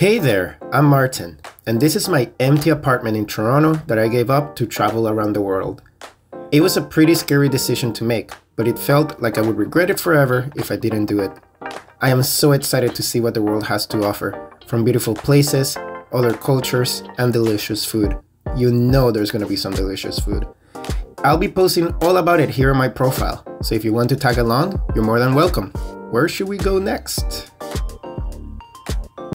Hey there, I'm Martin, and this is my empty apartment in Toronto that I gave up to travel around the world. It was a pretty scary decision to make, but it felt like I would regret it forever if I didn't do it. I am so excited to see what the world has to offer, from beautiful places, other cultures, and delicious food. You know there's gonna be some delicious food. I'll be posting all about it here on my profile, so if you want to tag along, you're more than welcome. Where should we go next?